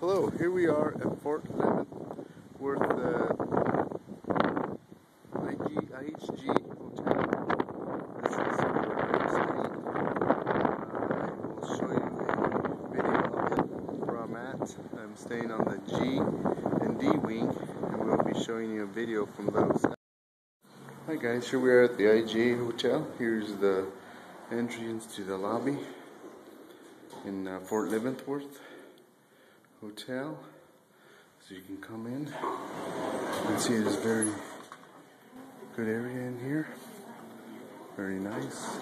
Hello, here we are at Fort Leavenworth uh, IG, IHG Hotel. This is. Uh, I will show you a video of it where I'm at. I'm staying on the G and D wing, and we'll be showing you a video from those. Hi guys, here we are at the IG Hotel. Here's the entrance to the lobby in uh, Fort Leavenworth Hotel. So you can come in. You can see it is very good area in here. Very nice.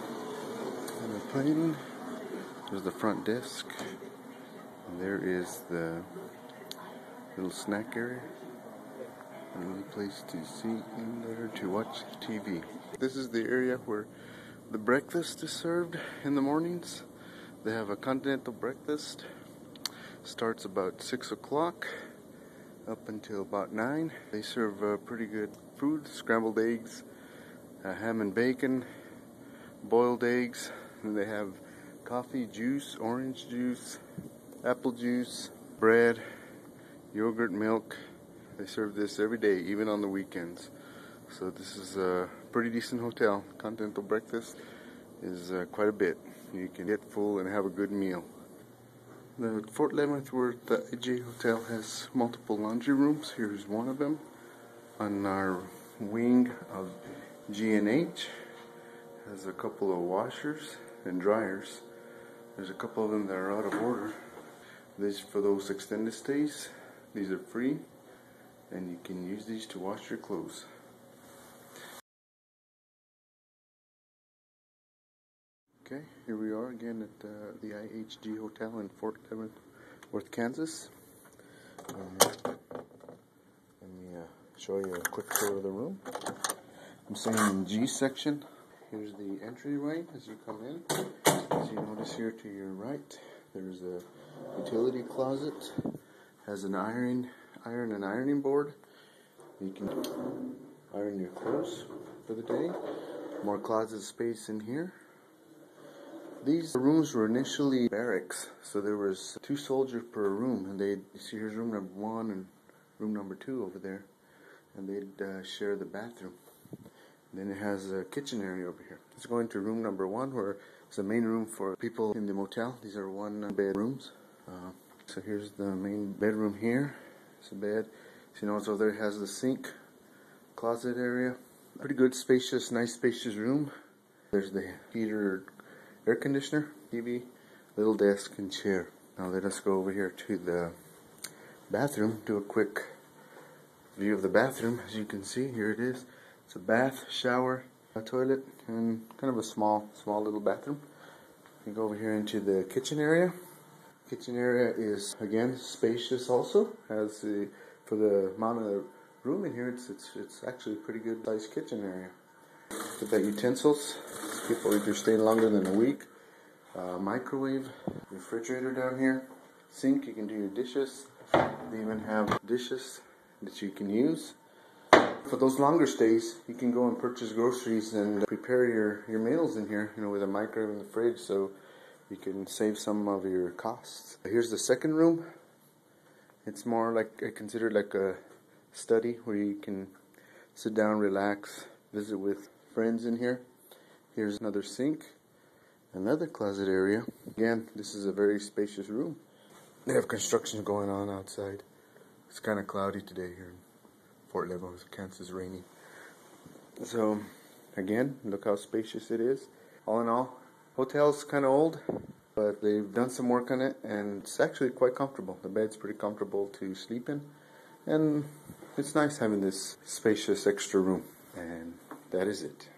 And the plane. There's the front desk. And there is the little snack area. Another place to sit in there to watch TV. This is the area where the breakfast is served in the mornings. They have a continental breakfast. Starts about 6 o'clock up until about 9. They serve uh, pretty good food scrambled eggs, uh, ham and bacon, boiled eggs. And they have coffee, juice, orange juice, apple juice, bread, yogurt, milk. They serve this every day, even on the weekends. So this is a pretty decent hotel. Continental breakfast is uh, quite a bit. You can get full and have a good meal. The Fort Leavenworth the AJ Hotel has multiple laundry rooms. Here's one of them. On our wing of G&H has a couple of washers and dryers. There's a couple of them that are out of order. These for those extended stays. These are free and you can use these to wash your clothes. Okay, here we are again at uh, the IHG Hotel in Fort Leavenworth, Kansas. Um, let me uh, show you a quick tour of the room. I'm staying in G section. Here's the entryway as you come in. As you notice here to your right, there's a utility closet. Has an iron, iron and ironing board. You can iron your clothes for the day. More closet space in here. These rooms were initially barracks, so there was two soldiers per room, and they'd see here's room number one and room number two over there, and they'd uh, share the bathroom. And then it has a kitchen area over here. Let's go into room number one, where it's the main room for people in the motel. These are one bed rooms. Uh, so here's the main bedroom here. It's a bed. So you know, so there it has the sink, closet area. Pretty good, spacious, nice, spacious room. There's the heater air conditioner, TV, little desk, and chair. Now let us go over here to the bathroom, do a quick view of the bathroom. As you can see, here it is. It's a bath, shower, a toilet, and kind of a small, small little bathroom. You go over here into the kitchen area. Kitchen area is again spacious. Also has the for the amount of room in here, it's it's it's actually a pretty good sized kitchen area. Look at utensils. People if you're staying longer than a week. Uh, microwave, refrigerator down here, sink. You can do your dishes. They even have dishes that you can use. For those longer stays, you can go and purchase groceries and prepare your, your meals in here, you know, with a microwave in the fridge, so you can save some of your costs. Here's the second room. It's more like I consider like a study where you can sit down, relax, visit with friends in here. Here's another sink, another closet area. Again, this is a very spacious room. They have construction going on outside. It's kind of cloudy today here in Fort Leavenworth, Kansas, rainy. So, again, look how spacious it is. All in all, hotel's kind of old, but they've done some work on it, and it's actually quite comfortable. The bed's pretty comfortable to sleep in, and it's nice having this spacious extra room. And that is it.